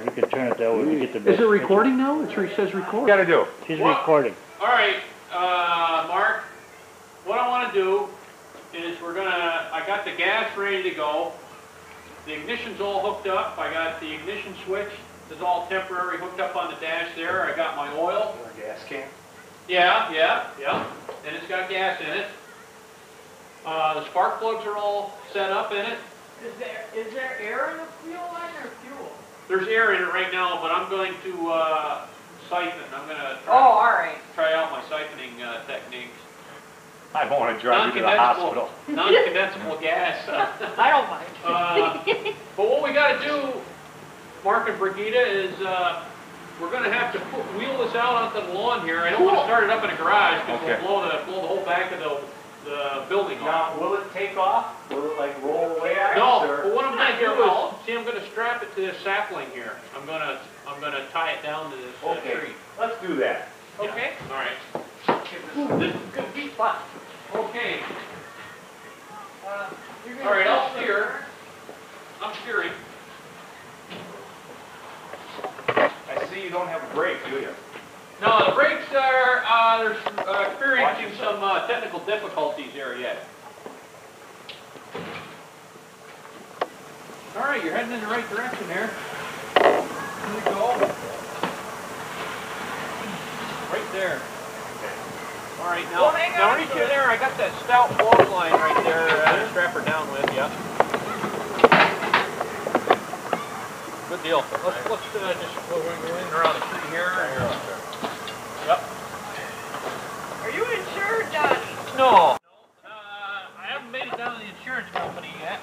Or you can turn it that way to get the best. Is it recording now? It sure says What record. you gotta do? picture. She's What? recording. All right, uh, Mark, what I wanna do is we're gonna, I got the gas ready to go. The ignition's all hooked up. I got the ignition switch is all temporary hooked up on the dash there. I got my oil. Gas can? Yeah, yeah, yeah. And it's got gas in it. Uh, the spark plugs are all set up in it. Is there, is there air in the fuel line or fuel? There's air in it right now, but I'm going to, uh, siphon. I'm gonna Oh, try, all right. try out my siphoning, uh, techniques. I don't wanna drive you to the hospital. Non-condensable gas. I don't mind. Uh, But what we gotta do, Mark and Brigida, is, uh, we're gonna have to put, wheel this out onto the lawn here. I don't wanna start it up in a garage, cause we'll blow the, blow the whole back of the, the building off. Now, will it take off? Will it like roll away at us, No, or- but what I'm gonna do is, fault. See, I'm gonna strap it to this sapling here. I'm gonna, I'm gonna tie it down to this uh, Okay. tree. Let's do that. Okay. All right. This is gonna be fun. Okay, Uh, you're All right, I'll steer. I'm steering. I see you don't have a brake, do you? No, the brakes are, uh, they're uh, experiencing some, uh, technical difficulties here yet. All right, you're heading in the right direction there. Here we go. Right there. All right, now, Well, now on reach to in there, I got that stout clothesline right there, uh, to strap her down with, yeah. Good deal. Let's, let's, uh, just go in around the tree here. Yep. Are you insured, Donnie? No. Uh, I haven't made it down to the insurance company yet.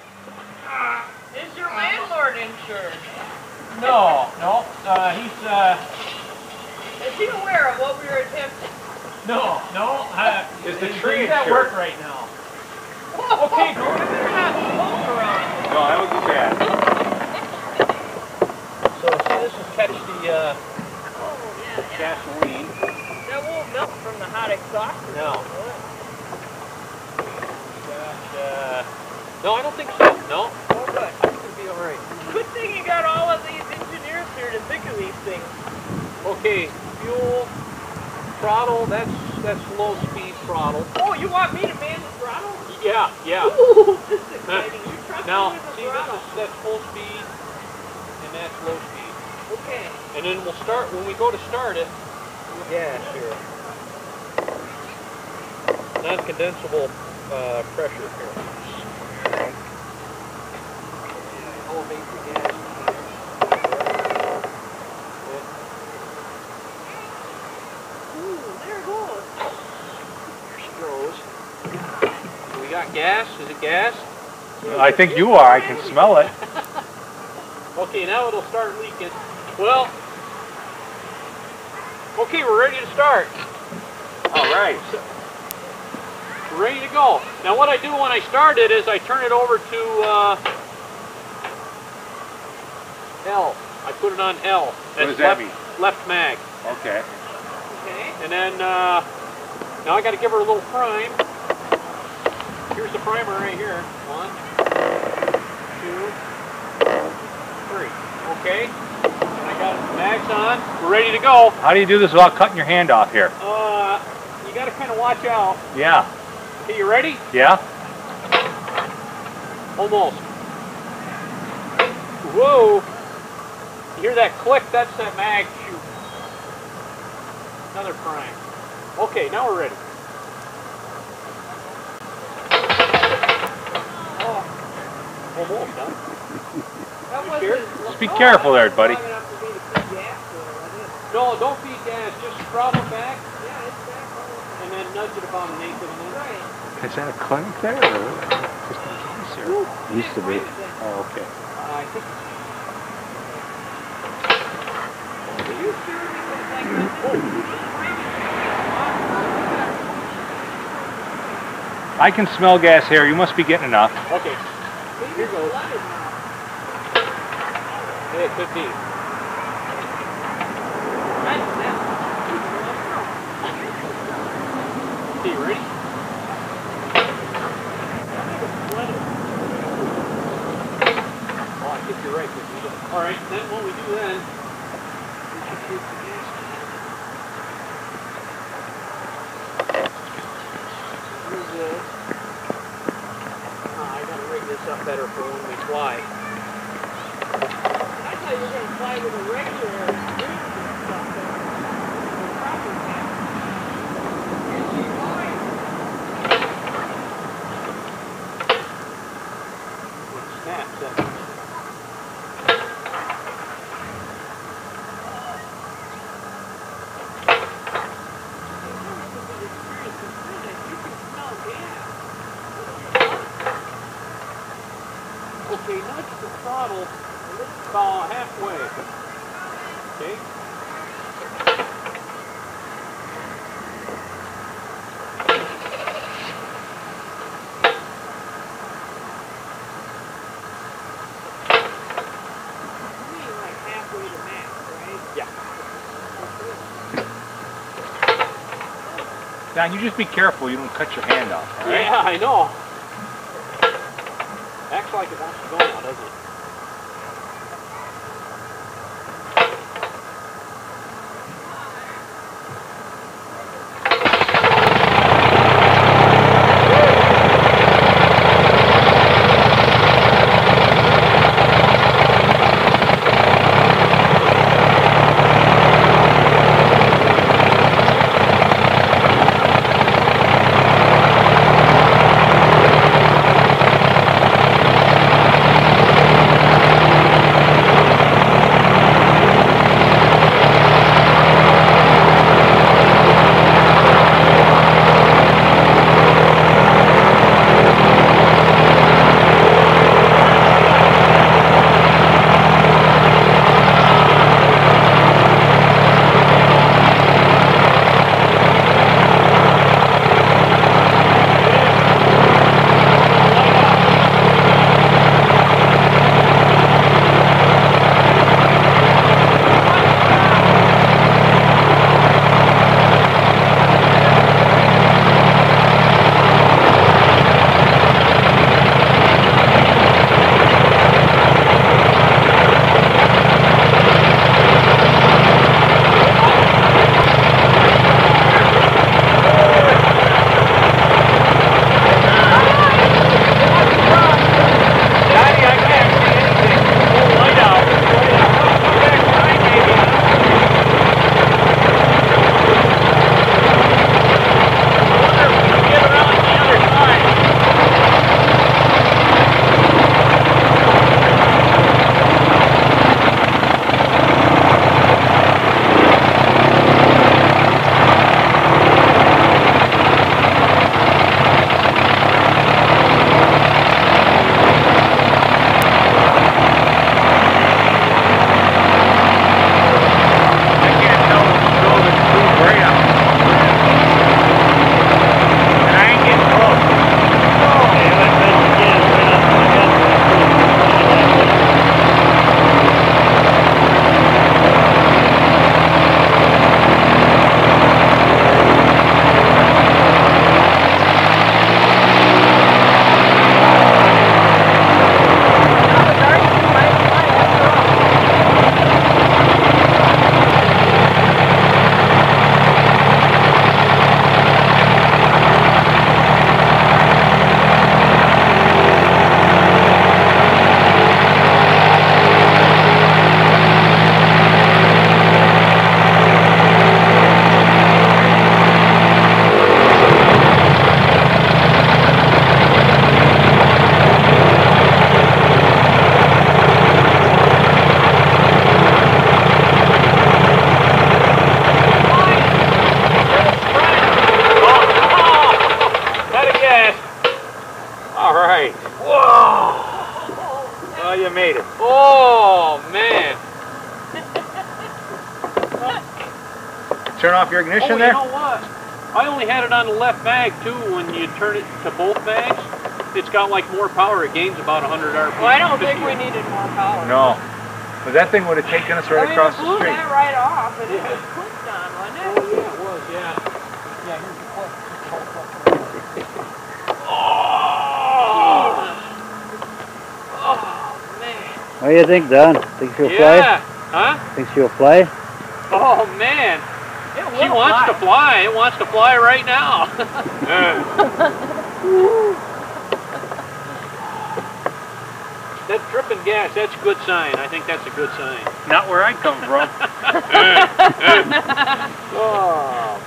Is your insured? No, no, uh, he's, uh, Is he aware of what we were attempting? no, no, uh. Is the tree He's at insured? work right now. Okay, go in there, not smoke around. No, that would be bad. So, see, this is catch the, uh, Oh, yeah, yeah. gasoline. That won't melt from the hot exhaust. No. something, Got, uh, no, I don't think so, no. Oh, good. It'll be all right. Good thing you got all of these engineers here to think of these things. Okay, fuel, throttle, that's, that's low speed throttle. Oh, you want me to man the throttle? Yeah, yeah. Ooh, this is exciting. You trust Now, me with see, the this throttle. is, that's full speed, and that's low speed. Okay. And then we'll start, when we go to start it, gas here. Non-condensable, uh, pressure here. Elevate the gas. Ooh, there it goes. Here she goes. So we got gas, is it gas? I think you are, I can smell it. Okay, now it'll start leaking. Well, okay, we're ready to start. All right. We're ready to go. Now what I do when I start it is I turn it over to uh, L. I put it on L. That's does that left, mean? Left mag. Okay. Okay. And then uh, now I got to give her a little prime. Here's the primer right here. One, two, three. Okay. And I got the mags on. We're ready to go. How do you do this without cutting your hand off here? Uh, you got to kind of watch out. Yeah. Okay, you ready? Yeah? Almost. Whoa! You hear that click? That's that mag shoot. Another prime. Okay, now we're ready. Oh, Almost done. that You Just be no, careful there, buddy. long enough for me to put gas in it, was it? No, don't feed gas. Just throttle back Yeah, it's back on. and then nudge it about an eighth of an inch. Is that a clinic there, or just in case, or? Used to be. Oh, okay. Uh, I think Are you sure it looks like this? I can smell gas here, you must be getting enough. Okay. Here goes. Yeah, it could be. Ready? Oh, All right, then what we do then, we should take the gas can. Here's this. Ah, I up better for when we fly. I thought you were gonna fly with a regular rings and stuff. but the proper cap. Yes, you might. It snaps up. Okay, nudge the throttle about halfway. Okay? like halfway to max. Yeah. Don, you just be careful you don't cut your hand off, right? Yeah, I know. Acts like it wants to go now, doesn't it? Made it. Oh, man. Turn off your Oh, ignition you there? know what? I only had it on the left mag, too. When you turn it to both mags, it's got like more power. It gains about 100 RPM. Well, I don't think we needed more power. No. But that thing would have taken us I right mean, across it the blew street. that right off, and it Yeah. was clicked on, wasn't Oh, it? yeah, it was, yeah. Yeah, here's the clip. Oh! Oh, man. What do you think, Don? Think she'll fly? Yeah. Huh? Think she'll fly? Oh man. It She wants fly. to fly. It wants to fly right now. that dripping gas, that's a good sign. I think that's a good sign. Not where I come from. Oh,